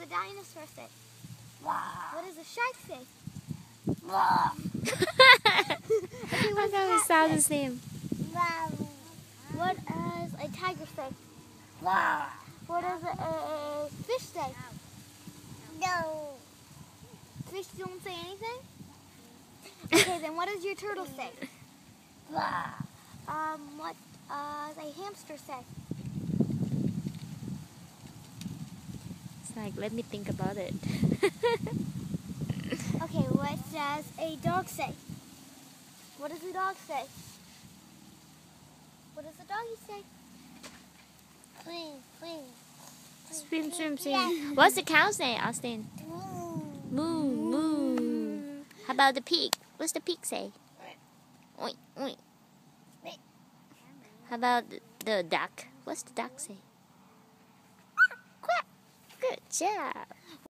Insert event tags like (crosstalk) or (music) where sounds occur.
say? What does a dinosaur say? What does a shark say? Okay, what How does the come we cat sound say? the same? What does a tiger say? What does a, a, a fish say? No. Fish don't say anything? Okay, then what does your turtle say? Um, what uh, does a hamster say? It's like, let me think about it. (laughs) Okay, what does a dog say? What does a dog say? What does a doggy say? Please, please. swim, swim, swim. What's the cow say, Austin? Moo, moo. moo. How about the pig? What's the pig say? Oink, oink. How about the duck? What's the duck say? Job.